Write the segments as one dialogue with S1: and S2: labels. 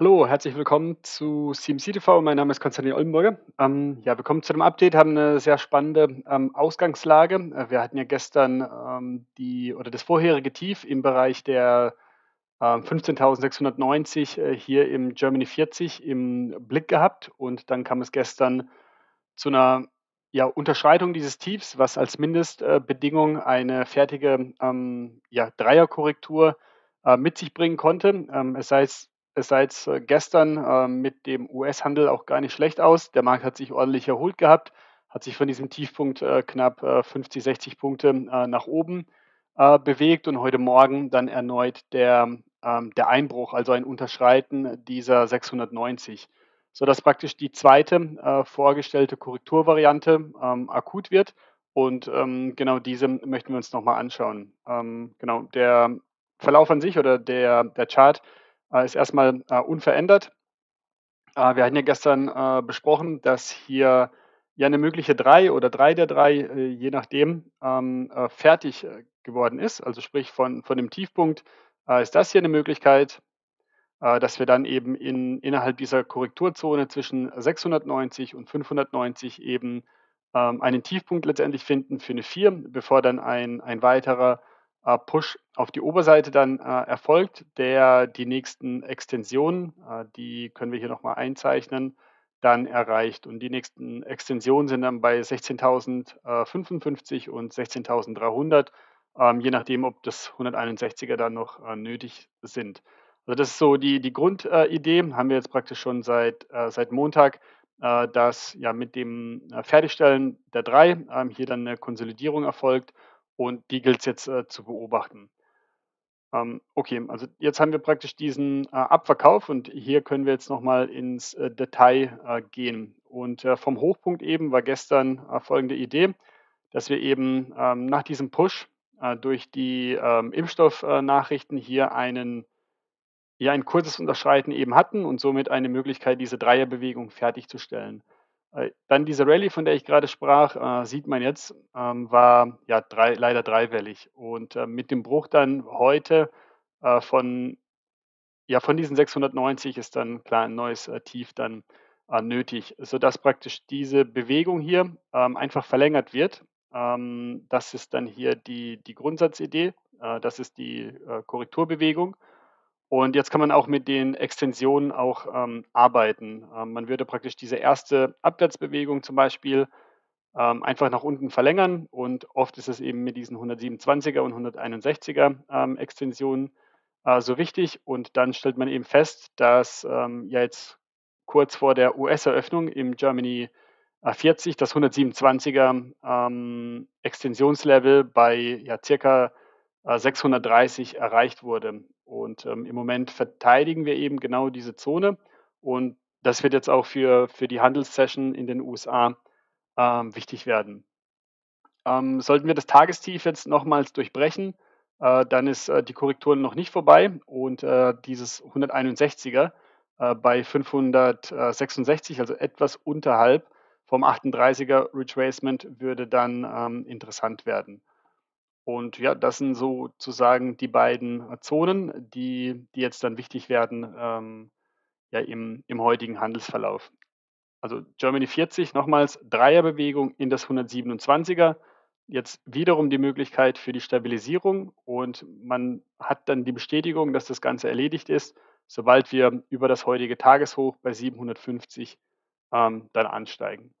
S1: Hallo, herzlich willkommen zu CMC TV. Mein Name ist Konstantin Oldenburger. Ähm, ja, wir kommen zu dem Update, haben eine sehr spannende ähm, Ausgangslage. Äh, wir hatten ja gestern ähm, die oder das vorherige Tief im Bereich der äh, 15.690 äh, hier im Germany 40 im Blick gehabt und dann kam es gestern zu einer ja, Unterschreitung dieses Tiefs, was als Mindestbedingung eine fertige ähm, ja, Dreierkorrektur äh, mit sich bringen konnte. Ähm, es sei es es sah jetzt äh, gestern äh, mit dem US-Handel auch gar nicht schlecht aus. Der Markt hat sich ordentlich erholt gehabt, hat sich von diesem Tiefpunkt äh, knapp äh, 50, 60 Punkte äh, nach oben äh, bewegt und heute Morgen dann erneut der, ähm, der Einbruch, also ein Unterschreiten dieser 690, sodass praktisch die zweite vorgestellte Korrekturvariante ähm, akut wird. Und ähm, genau diese möchten wir uns nochmal anschauen. Ähm, genau, der Verlauf an sich oder der, der Chart äh, ist erstmal äh, unverändert. Äh, wir hatten ja gestern äh, besprochen, dass hier ja eine mögliche 3 oder 3 der 3, äh, je nachdem, ähm, äh, fertig geworden ist. Also sprich von, von dem Tiefpunkt ist das hier eine Möglichkeit, dass wir dann eben in, innerhalb dieser Korrekturzone zwischen 690 und 590 eben ähm, einen Tiefpunkt letztendlich finden für eine 4, bevor dann ein, ein weiterer äh, Push auf die Oberseite dann äh, erfolgt, der die nächsten Extensionen, äh, die können wir hier nochmal einzeichnen, dann erreicht. Und die nächsten Extensionen sind dann bei 16.055 und 16.300, ähm, je nachdem, ob das 161er dann noch äh, nötig sind. Also das ist so die, die Grundidee, haben wir jetzt praktisch schon seit, äh, seit Montag, äh, dass ja mit dem Fertigstellen der drei ähm, hier dann eine Konsolidierung erfolgt und die gilt es jetzt äh, zu beobachten. Ähm, okay, also jetzt haben wir praktisch diesen äh, Abverkauf und hier können wir jetzt nochmal ins äh, Detail äh, gehen. Und äh, vom Hochpunkt eben war gestern äh, folgende Idee, dass wir eben ähm, nach diesem Push durch die ähm, Impfstoffnachrichten hier einen ja, ein kurzes Unterschreiten eben hatten und somit eine Möglichkeit, diese Dreierbewegung fertigzustellen. Äh, dann diese Rallye, von der ich gerade sprach, äh, sieht man jetzt, ähm, war ja drei, leider dreiwellig. Und äh, mit dem Bruch dann heute äh, von, ja, von diesen 690 ist dann klar ein neues äh, Tief dann äh, nötig, sodass praktisch diese Bewegung hier ähm, einfach verlängert wird. Ähm, das ist dann hier die, die Grundsatzidee. das ist die Korrekturbewegung. Und jetzt kann man auch mit den Extensionen auch ähm, arbeiten. Ähm, man würde praktisch diese erste Abwärtsbewegung zum Beispiel ähm, einfach nach unten verlängern und oft ist es eben mit diesen 127er und 161er ähm, Extensionen äh, so wichtig und dann stellt man eben fest, dass ähm, ja jetzt kurz vor der US-Eröffnung im Germany 40 das 127er ähm, Extensionslevel bei ja circa 630 äh, erreicht wurde. Und ähm, im Moment verteidigen wir eben genau diese Zone. Und das wird jetzt auch für, für die Handelssession in den USA ähm, wichtig werden. Ähm, sollten wir das Tagestief jetzt nochmals durchbrechen, äh, dann ist äh, die Korrektur noch nicht vorbei und äh, dieses 161er äh, bei 566, also etwas unterhalb vom 38er Retracement, würde dann ähm, interessant werden. Und ja, das sind sozusagen die beiden äh, Zonen, die, die jetzt dann wichtig werden ähm, ja, im, im heutigen Handelsverlauf. Also Germany 40, nochmals Dreierbewegung in das 127er. Jetzt wiederum die Möglichkeit für die Stabilisierung und man hat dann die Bestätigung, dass das Ganze erledigt ist, sobald wir über das heutige Tageshoch bei 750 ähm, dann ansteigen.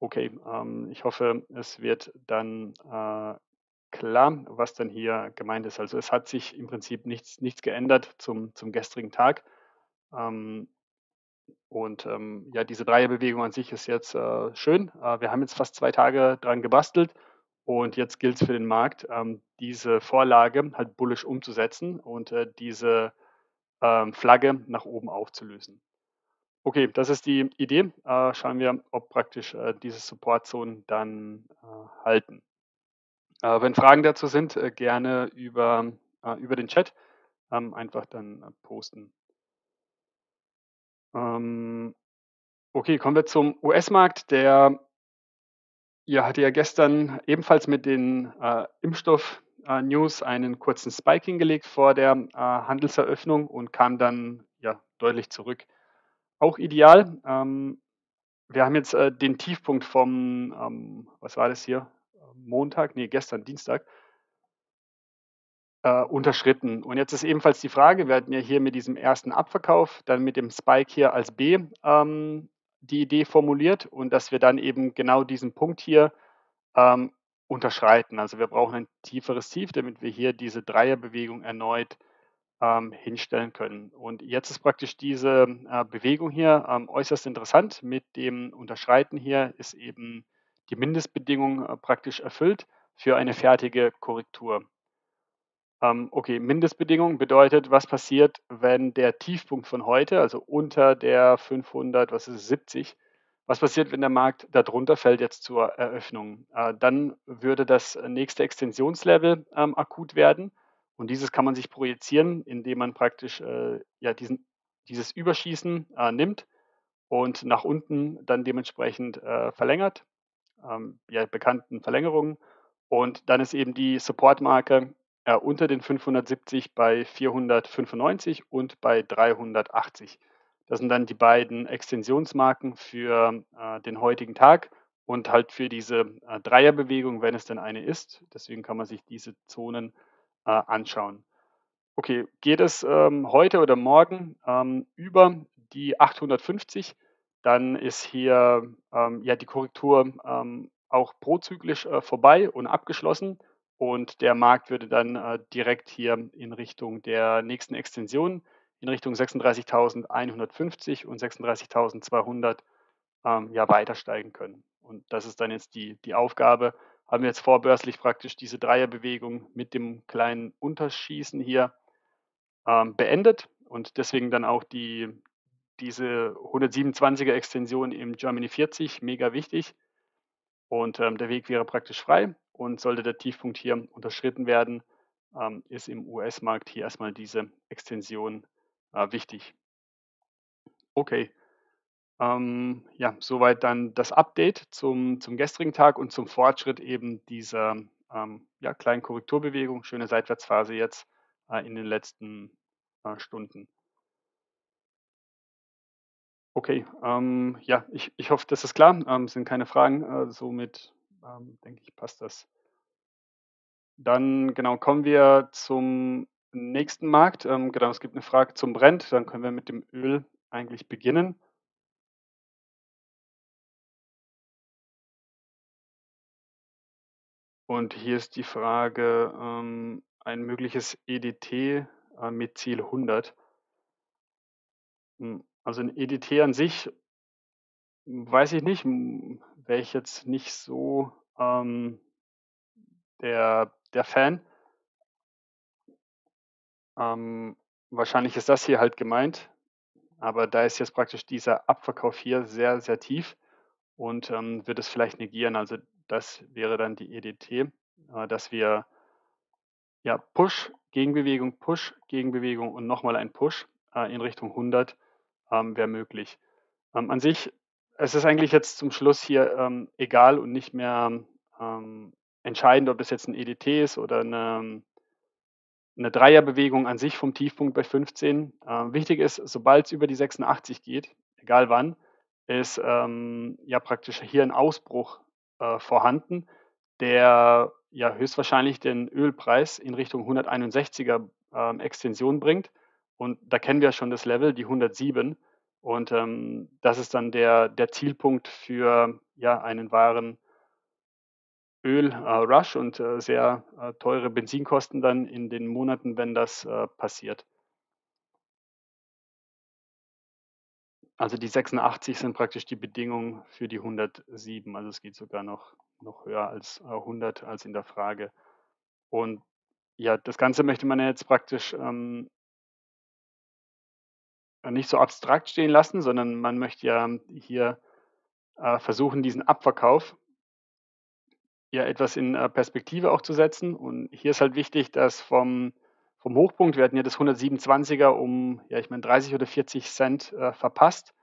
S1: Okay, ähm, ich hoffe, es wird dann äh, klar, was dann hier gemeint ist. Also es hat sich im Prinzip nichts, nichts geändert zum, zum gestrigen Tag. Ähm, und ähm, ja, diese Dreierbewegung an sich ist jetzt äh, schön. Äh, wir haben jetzt fast zwei Tage dran gebastelt und jetzt gilt es für den Markt, ähm, diese Vorlage halt bullish umzusetzen und äh, diese ähm, Flagge nach oben aufzulösen. Okay, das ist die Idee. Äh, schauen wir, ob praktisch äh, diese Supportzonen dann äh, halten. Äh, wenn Fragen dazu sind, äh, gerne über, äh, über den Chat ähm, einfach dann posten. Ähm, okay, kommen wir zum US-Markt. Der ja, hatte ja gestern ebenfalls mit den Impfstoff-News einen kurzen Spike hingelegt vor der Handelseröffnung und kam dann ja deutlich zurück. Auch ideal. Ähm, wir haben jetzt den Tiefpunkt vom, was war das hier? Montag, nee, gestern, Dienstag, äh, unterschritten. Und jetzt ist ebenfalls die Frage, wir hatten ja hier mit diesem ersten Abverkauf, dann mit dem Spike hier als B ähm, die Idee formuliert und dass wir dann eben genau diesen Punkt hier ähm, unterschreiten. Also wir brauchen ein tieferes Tief, damit wir hier diese Dreierbewegung erneut ähm, hinstellen können. Und jetzt ist praktisch diese äh, Bewegung hier ähm, äußerst interessant. Mit dem Unterschreiten hier ist eben die Mindestbedingung äh, praktisch erfüllt für eine fertige Korrektur. Ähm, okay, Mindestbedingung bedeutet, was passiert, wenn der Tiefpunkt von heute, also unter der 500, was ist es, 70, was passiert, wenn der Markt darunter fällt jetzt zur Eröffnung? Äh, dann würde das nächste Extensionslevel ähm, akut werden und dieses kann man sich projizieren, indem man praktisch äh, ja, diesen, dieses Überschießen äh, nimmt und nach unten dann dementsprechend äh, verlängert, ähm, ja, bekannten Verlängerungen. Und dann ist eben die Supportmarke äh, unter den 570 bei 495 und bei 380. Das sind dann die beiden Extensionsmarken für äh, den heutigen Tag und halt für diese äh, Dreierbewegung, wenn es denn eine ist. Deswegen kann man sich diese Zonen äh, anschauen. Okay, geht es ähm, heute oder morgen ähm, über die 850, dann ist hier ähm, ja die Korrektur ähm, auch prozyklisch äh, vorbei und abgeschlossen und der Markt würde dann äh, direkt hier in Richtung der nächsten Extension, in Richtung 36.150 und 36.200 ähm, ja weiter steigen können. Und das ist dann jetzt die, die Aufgabe, haben wir jetzt vorbörslich praktisch diese Dreierbewegung mit dem kleinen Unterschießen hier ähm, beendet und deswegen dann auch die, diese 127er Extension im Germany 40 mega wichtig. Und ähm, der Weg wäre praktisch frei und sollte der Tiefpunkt hier unterschritten werden, ähm, ist im US-Markt hier erstmal diese Extension äh, wichtig. Okay. Ähm, ja, soweit dann das Update zum, zum gestrigen Tag und zum Fortschritt eben dieser ähm, ja, kleinen Korrekturbewegung. Schöne Seitwärtsphase jetzt äh, in den letzten äh, Stunden. Okay, ähm, ja, ich, ich hoffe, das ist klar. Ähm, sind keine Fragen. Äh, somit ähm, denke ich, passt das. Dann genau kommen wir zum nächsten Markt. Ähm, genau, es gibt eine Frage zum Brent. Dann können wir mit dem Öl eigentlich beginnen. Und hier ist die Frage, ähm, ein mögliches EDT äh, mit Ziel 100. Hm, also ein EDT an sich weiß ich nicht, wäre ich jetzt nicht so ähm, der, der Fan. Ähm, wahrscheinlich ist das hier halt gemeint, aber da ist jetzt praktisch dieser Abverkauf hier sehr, sehr tief und ähm, wird es vielleicht negieren. Also das wäre dann die EDT, äh, dass wir ja Push, Gegenbewegung, Push, Gegenbewegung und nochmal ein Push äh, in Richtung 100 ähm, wäre möglich. Ähm, an sich, es ist eigentlich jetzt zum Schluss hier ähm, egal und nicht mehr ähm, entscheidend, ob es jetzt ein EDT ist oder eine, eine Dreierbewegung an sich vom Tiefpunkt bei 15. Äh, wichtig ist, sobald es über die 86 geht, egal wann, ist ähm, ja praktisch hier ein Ausbruch äh, vorhanden, der ja höchstwahrscheinlich den Ölpreis in Richtung 161er äh, Extension bringt. Und da kennen wir schon das Level, die 107. Und ähm, das ist dann der, der Zielpunkt für ja, einen wahren Öl-Rush äh, und äh, sehr äh, teure Benzinkosten dann in den Monaten, wenn das äh, passiert. Also die 86 sind praktisch die Bedingungen für die 107. Also es geht sogar noch, noch höher als 100 äh, als in der Frage. Und ja, das Ganze möchte man jetzt praktisch ähm, nicht so abstrakt stehen lassen, sondern man möchte ja hier äh, versuchen, diesen Abverkauf ja etwas in äh, Perspektive auch zu setzen. Und hier ist halt wichtig, dass vom, vom Hochpunkt, wir hatten ja das 127er um, ja, ich meine, 30 oder 40 Cent äh, verpasst.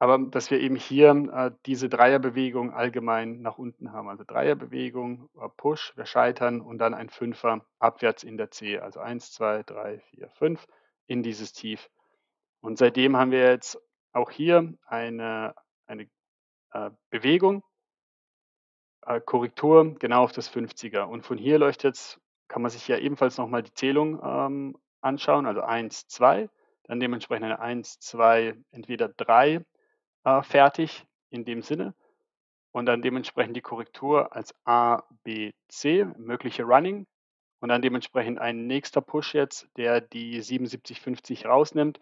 S1: Aber dass wir eben hier äh, diese Dreierbewegung allgemein nach unten haben. Also Dreierbewegung, äh, Push, wir scheitern und dann ein Fünfer abwärts in der C. Also 1, 2, 3, 4, 5 in dieses Tief. Und seitdem haben wir jetzt auch hier eine, eine äh, Bewegung, äh, Korrektur genau auf das 50er. Und von hier läuft jetzt, kann man sich ja ebenfalls nochmal die Zählung ähm, anschauen, also 1, 2, dann dementsprechend eine 1, 2, entweder 3 äh, fertig in dem Sinne. Und dann dementsprechend die Korrektur als A, B, C, mögliche Running. Und dann dementsprechend ein nächster Push jetzt, der die 77,50 rausnimmt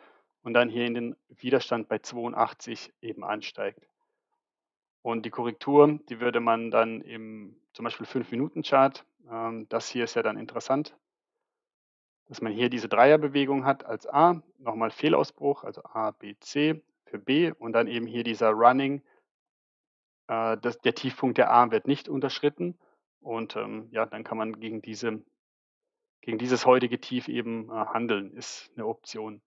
S1: und dann hier in den Widerstand bei 82 eben ansteigt. Und die Korrektur, die würde man dann im zum Beispiel 5-Minuten-Chart, ähm, das hier ist ja dann interessant, dass man hier diese Dreierbewegung hat als A, nochmal Fehlausbruch, also A, B, C für B und dann eben hier dieser Running, äh, das, der Tiefpunkt der A wird nicht unterschritten und ähm, ja, dann kann man gegen, diese, gegen dieses heutige Tief eben äh, handeln, ist eine Option.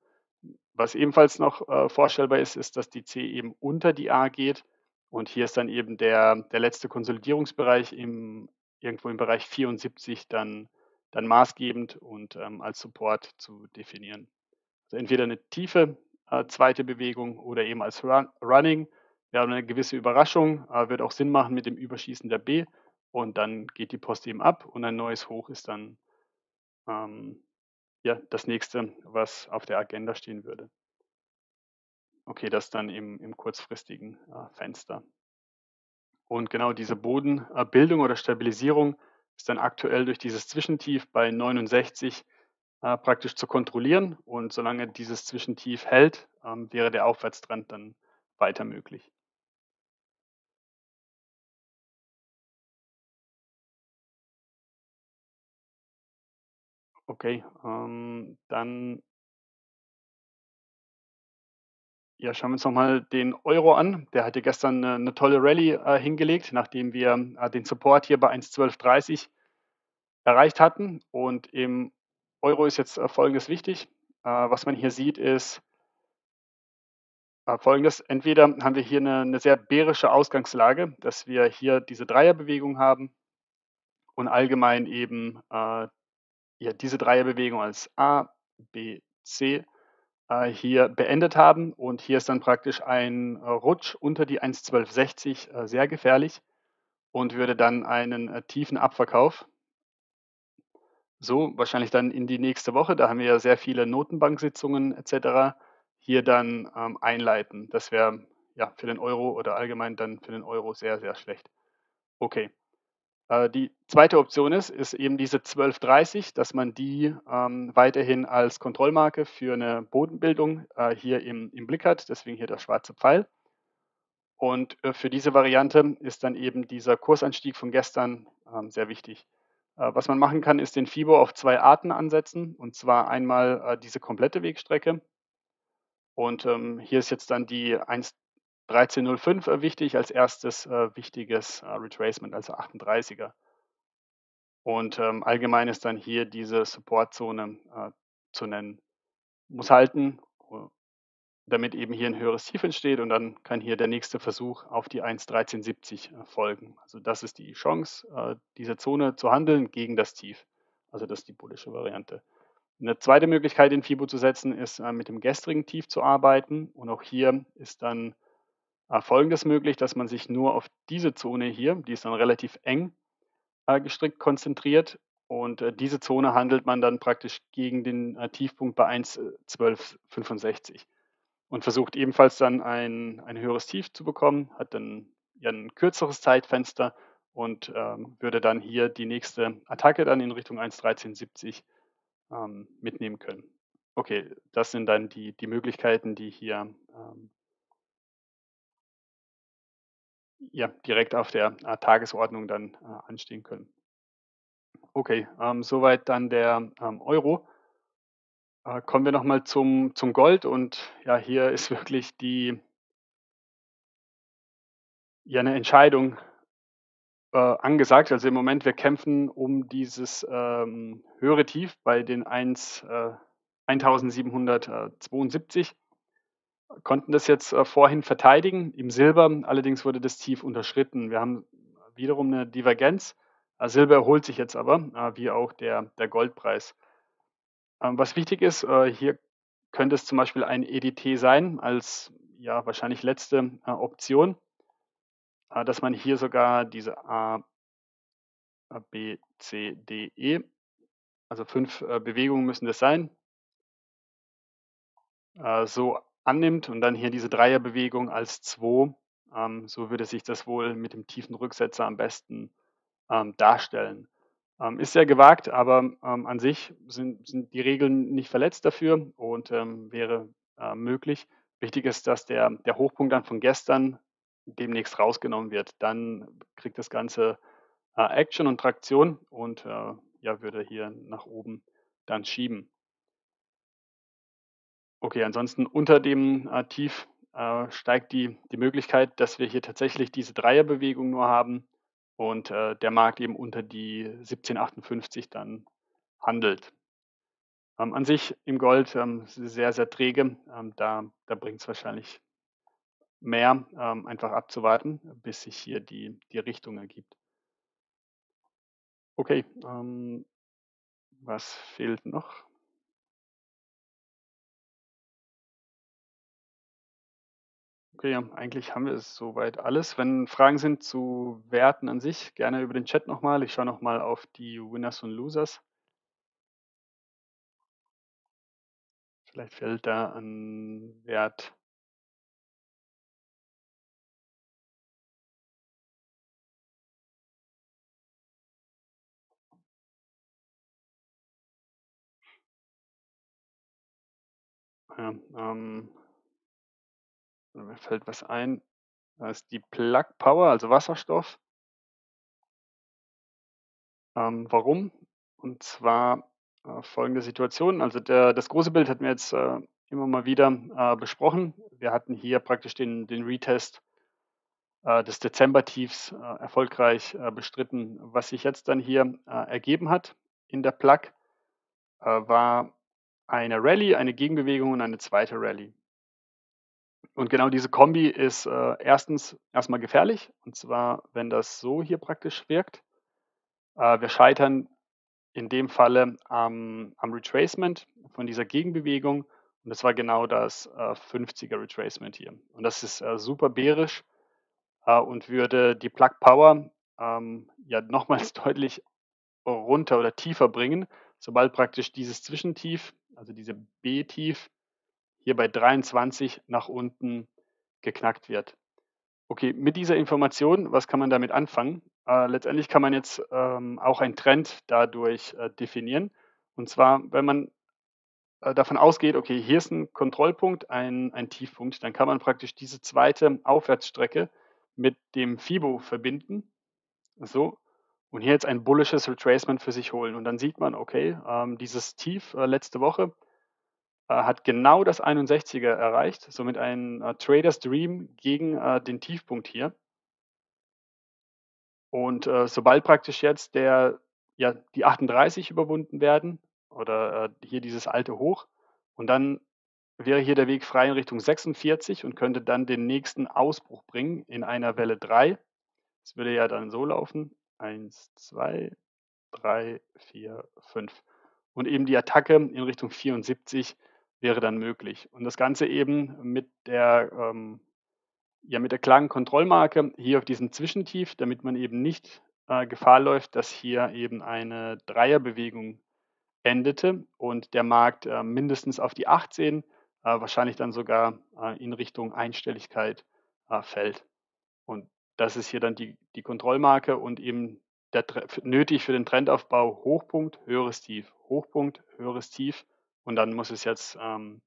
S1: Was ebenfalls noch äh, vorstellbar ist, ist, dass die C eben unter die A geht und hier ist dann eben der, der letzte Konsolidierungsbereich im, irgendwo im Bereich 74 dann dann maßgebend und ähm, als Support zu definieren. Also entweder eine tiefe äh, zweite Bewegung oder eben als Run Running. Wir haben eine gewisse Überraschung, äh, wird auch Sinn machen mit dem Überschießen der B und dann geht die Post eben ab und ein neues Hoch ist dann ähm, ja, das nächste, was auf der Agenda stehen würde. Okay, das dann im, im kurzfristigen äh, Fenster. Und genau diese Bodenbildung oder Stabilisierung ist dann aktuell durch dieses Zwischentief bei 69 äh, praktisch zu kontrollieren. Und solange dieses Zwischentief hält, ähm, wäre der Aufwärtstrend dann weiter möglich. Okay, ähm, dann ja, schauen wir uns nochmal den Euro an. Der hatte gestern eine, eine tolle Rallye äh, hingelegt, nachdem wir äh, den Support hier bei 1,1230 erreicht hatten. Und im Euro ist jetzt äh, Folgendes wichtig. Äh, was man hier sieht, ist äh, Folgendes. Entweder haben wir hier eine, eine sehr bärische Ausgangslage, dass wir hier diese Dreierbewegung haben und allgemein eben äh, ja, diese Dreierbewegung als A, B, C äh, hier beendet haben. Und hier ist dann praktisch ein äh, Rutsch unter die 1,1260 äh, sehr gefährlich und würde dann einen äh, tiefen Abverkauf so wahrscheinlich dann in die nächste Woche, da haben wir ja sehr viele Notenbanksitzungen etc., hier dann ähm, einleiten. Das wäre ja für den Euro oder allgemein dann für den Euro sehr, sehr schlecht. Okay. Äh, die zweite Option ist, ist eben diese 1230, dass man die ähm, weiterhin als Kontrollmarke für eine Bodenbildung äh, hier im, im, Blick hat, deswegen hier der schwarze Pfeil. Und äh, für diese Variante ist dann eben dieser Kursanstieg von gestern ähm, sehr wichtig. Äh, was man machen kann, ist den FIBO auf zwei Arten ansetzen, und zwar einmal äh, diese komplette Wegstrecke. Und ähm, hier ist jetzt dann die 1 1305 äh, wichtig als erstes äh, wichtiges äh, Retracement, also 38er. Und ähm, allgemein ist dann hier diese Supportzone äh, zu nennen. Muss halten, damit eben hier ein höheres Tief entsteht und dann kann hier der nächste Versuch auf die 1.1370 folgen. Also das ist die Chance, äh, diese Zone zu handeln gegen das Tief. Also das ist die bullische Variante. Eine zweite Möglichkeit, den FIBO zu setzen, ist mit dem gestrigen Tief zu arbeiten. Und auch hier ist dann Folgendes möglich, dass man sich nur auf diese Zone hier, die ist dann relativ eng, äh, gestrickt konzentriert. Und äh, diese Zone handelt man dann praktisch gegen den äh, Tiefpunkt bei 1,1265 und versucht ebenfalls dann ein, ein höheres Tief zu bekommen, hat dann ein kürzeres Zeitfenster und ähm, würde dann hier die nächste Attacke dann in Richtung 1,1370 ähm, mitnehmen können. Okay, das sind dann die, die Möglichkeiten, die hier ähm, ja, direkt auf der äh, Tagesordnung dann äh, anstehen können. Okay, ähm, soweit dann der ähm, Euro. Äh, kommen wir nochmal zum, zum Gold und ja, hier ist wirklich die ja eine Entscheidung äh, angesagt. Also im Moment, wir kämpfen um dieses ähm, höhere Tief bei den 1, äh, 1772 konnten das jetzt äh, vorhin verteidigen. Im Silber allerdings wurde das Tief unterschritten. Wir haben wiederum eine Divergenz. Äh, Silber erholt sich jetzt aber, äh, wie auch der, der Goldpreis. Ähm, was wichtig ist, hier könnte es zum Beispiel ein EDT sein als ja wahrscheinlich letzte Option, dass man hier sogar diese A, B, C, D, E, also fünf Bewegungen müssen das sein, so annimmt und dann hier diese Dreierbewegung als 2. Ähm, so würde sich das wohl mit dem tiefen Rücksetzer am besten ähm, darstellen. Ähm, ist sehr gewagt, aber ähm, an sich sind, sind die Regeln nicht verletzt dafür und ähm, wäre äh, möglich. Wichtig ist, dass der, der Hochpunkt dann von gestern demnächst rausgenommen wird. Dann kriegt das Ganze äh, Action und Traktion und äh, ja, würde hier nach oben dann schieben. Okay, ansonsten unter dem äh, Tief äh, steigt die, die Möglichkeit, dass wir hier tatsächlich diese Dreierbewegung nur haben und äh, der Markt eben unter die 1758 dann handelt. Ähm, an sich im Gold ähm, sehr, sehr träge. Ähm, da da bringt es wahrscheinlich mehr, ähm, einfach abzuwarten, bis sich hier die, die Richtung ergibt. Okay, ähm, was fehlt noch? Okay, eigentlich haben wir es soweit alles. Wenn Fragen sind zu Werten an sich, gerne über den Chat nochmal. Ich schaue nochmal auf die Winners und Losers. Vielleicht fällt da ein Wert. Ja, ähm, mir fällt was ein. Da ist die Plug Power, also Wasserstoff. Ähm, warum? Und zwar äh, folgende Situation. Also der, das große Bild hatten wir jetzt äh, immer mal wieder äh, besprochen. Wir hatten hier praktisch den, den Retest äh, des Dezember-Tiefs äh, erfolgreich äh, bestritten. Was sich jetzt dann hier ergeben hat in der Plug, war eine Rallye, eine Gegenbewegung und eine zweite Rallye. Und genau diese Kombi ist äh, erstens erstmal gefährlich, und zwar, wenn das so hier praktisch wirkt. Äh, wir scheitern in dem Falle am, am Retracement von dieser Gegenbewegung. Und das war genau das äh, 50er Retracement hier. Und das ist äh, super bärisch äh, und würde die Plug Power ähm, ja nochmals deutlich runter oder tiefer bringen, sobald praktisch dieses Zwischentief, also diese B-Tief, hier bei 23 nach unten geknackt wird. Okay, mit dieser Information, was kann man damit anfangen? Äh, letztendlich kann man jetzt ähm, auch einen Trend dadurch äh, definieren. Und zwar, wenn man äh, davon ausgeht, okay, hier ist ein Kontrollpunkt, ein, ein Tiefpunkt, dann kann man praktisch diese zweite Aufwärtsstrecke mit dem FIBO verbinden. So. Und hier jetzt ein bullisches Retracement für sich holen. Und dann sieht man, okay, ähm, dieses Tief äh, letzte Woche hat genau das 61er erreicht, somit ein äh, Traders Dream gegen äh, den Tiefpunkt hier. Und äh, sobald praktisch jetzt der, ja, die 38 überwunden werden oder äh, hier dieses alte Hoch und dann wäre hier der Weg frei in Richtung 46 und könnte dann den nächsten Ausbruch bringen in einer Welle 3. Das würde ja dann so laufen. 1, 2, 3, 4, 5. Und eben die Attacke in Richtung 74 wäre dann möglich. Und das Ganze eben mit der, ähm, ja, mit der klaren Kontrollmarke hier auf diesem Zwischentief, damit man eben nicht äh, Gefahr läuft, dass hier eben eine Dreierbewegung endete und der Markt äh, mindestens auf die 18, äh, wahrscheinlich dann sogar äh, in Richtung Einstelligkeit äh, fällt. Und das ist hier dann die, die Kontrollmarke und eben der, nötig für den Trendaufbau Hochpunkt, höheres Tief, Hochpunkt, höheres Tief und dann muss es jetzt ähm,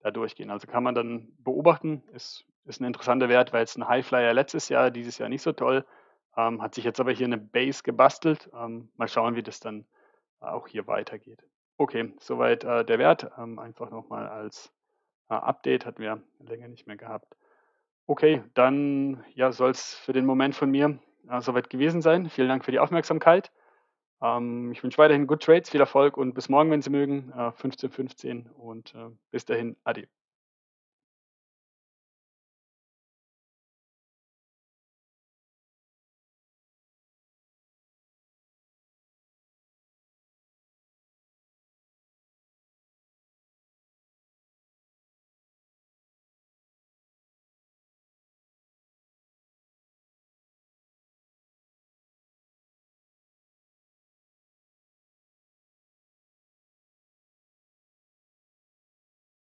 S1: da durchgehen. Also kann man dann beobachten, ist, ist ein interessanter Wert, weil jetzt ein Highflyer letztes Jahr, dieses Jahr nicht so toll, ähm, hat sich jetzt aber hier eine Base gebastelt. Ähm, mal schauen, wie das dann auch hier weitergeht. Okay, soweit äh, der Wert. Ähm, einfach nochmal als äh, Update, hatten wir länger nicht mehr gehabt. Okay, dann ja, soll es für den Moment von mir äh, soweit gewesen sein. Vielen Dank für die Aufmerksamkeit. Ähm, ich wünsche weiterhin Good Trades, viel Erfolg und bis morgen, wenn Sie mögen, äh, 15.15 und äh, bis dahin, ade.